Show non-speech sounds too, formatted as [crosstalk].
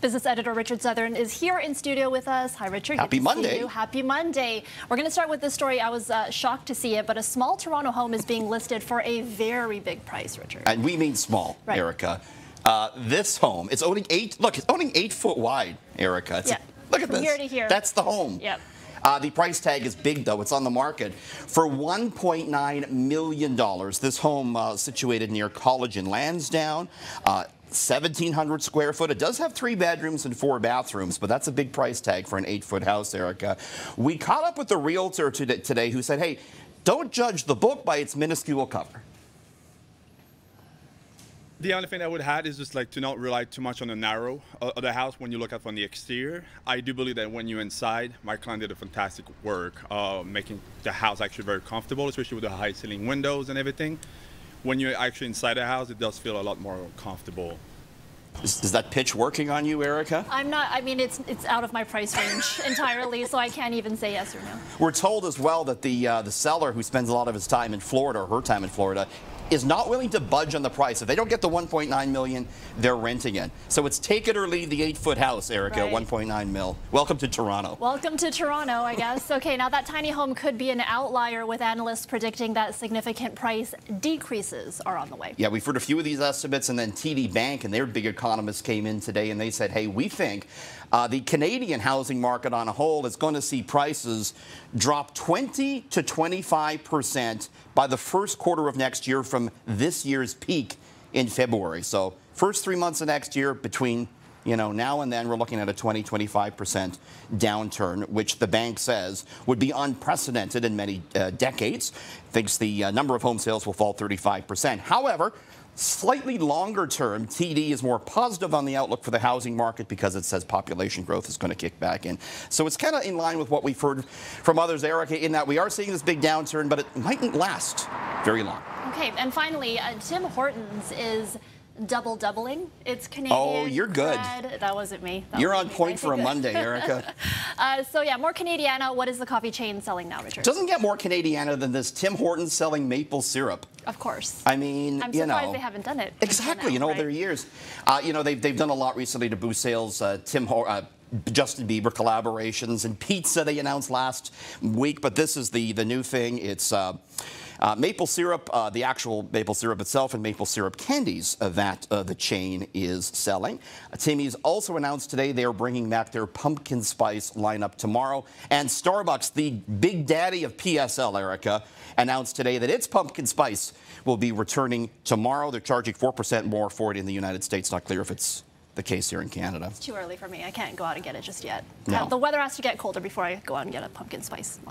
Business editor Richard Southern is here in studio with us. Hi, Richard. Happy Monday. Happy Monday. We're going to start with this story. I was uh, shocked to see it, but a small Toronto home is being listed for a very big price, Richard. And we mean small, right. Erica. Uh, this home, it's owning eight, look, it's owning eight foot wide, Erica. It's yeah. look at From this. here to here. That's the home. Yep. Uh, the price tag is big, though. It's on the market for $1.9 million. This home uh, situated near College in Lansdowne. Uh, 1,700 square foot. It does have three bedrooms and four bathrooms, but that's a big price tag for an eight-foot house, Erica. We caught up with the realtor today who said, hey, don't judge the book by its minuscule cover. The only thing I would add is just like to not rely too much on the narrow of the house when you look at from the exterior. I do believe that when you're inside, my client did a fantastic work uh, making the house actually very comfortable, especially with the high ceiling windows and everything. When you're actually inside the house, it does feel a lot more comfortable. Is, is, that pitch working on you, Erica? I'm not. I mean, it's it's out of my price range [laughs] entirely, so I can't even say yes or no. We're told as well that the uh, the seller, who spends a lot of his time in Florida or her time in Florida, is not willing to budge on the price. If they don't get the 1.9 million, they're renting it. So it's take it or leave the eight-foot house, Erica, right. 1.9 mil. Welcome to Toronto. Welcome to Toronto, I guess. [laughs] okay, now that tiny home could be an outlier with analysts predicting that significant price decreases are on the way. Yeah, we've heard a few of these estimates, and then TD Bank and their big economists came in today and they said, hey, we think uh, the Canadian housing market on a whole is going to see prices drop 20 to 25 percent by the first quarter of next year from this year's peak in February. So first three months of next year between you know, now and then we're looking at a 20, 25% downturn, which the bank says would be unprecedented in many uh, decades. Thinks the uh, number of home sales will fall 35%. However, Slightly longer term, TD is more positive on the outlook for the housing market because it says population growth is going to kick back in. So it's kind of in line with what we've heard from others, Erica, in that we are seeing this big downturn, but it mightn't last very long. Okay, and finally, uh, Tim Hortons is double doubling. It's Canadian. Oh, you're good. Bread. That wasn't me. That you're on point [laughs] for a Monday, Erica. [laughs] uh, so yeah, more Canadiana. What is the coffee chain selling now, Richard? Doesn't get more Canadiana than this Tim Hortons selling maple syrup. Of course. I mean, I'm you surprised know, they haven't done it. Exactly. Now, you know, right? their years. Uh, you know, they've, they've done a lot recently to boost sales. Uh, Tim Ho uh, Justin Bieber collaborations and pizza they announced last week, but this is the the new thing. It's uh, uh, maple syrup, uh, the actual maple syrup itself, and maple syrup candies uh, that uh, the chain is selling. Uh, Timmy's also announced today they are bringing back their pumpkin spice lineup tomorrow. And Starbucks, the big daddy of PSL, Erica, announced today that its pumpkin spice will be returning tomorrow. They're charging 4% more for it in the United States. Not clear if it's the case here in Canada. It's too early for me. I can't go out and get it just yet. No. The weather has to get colder before I go out and get a pumpkin spice.